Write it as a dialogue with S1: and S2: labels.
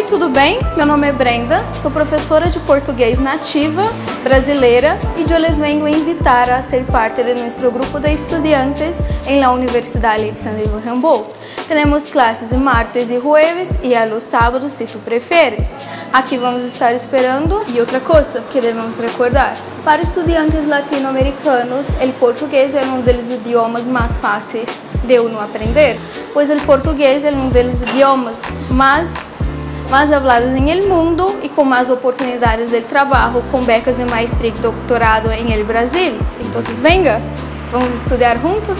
S1: Oi, tudo bem? Meu nome é Brenda, sou professora de português nativa brasileira e yo les vengo invitar a ser parte de nosso grupo de estudiantes em la Universidade de Diego Humboldt. Temos classes martes e jueves e a los sábados, se tu prefieres. Aqui vamos estar esperando e outra coisa que devemos recordar. Para estudiantes latino-americanos, o português é um dos idiomas mais fáceis de uno aprender, pois o português é um dos idiomas mais mais hablados em el mundo e com mais oportunidades de trabalho, com becas de maestria e doutorado em el Brasil. Então, venga, vamos estudar juntos?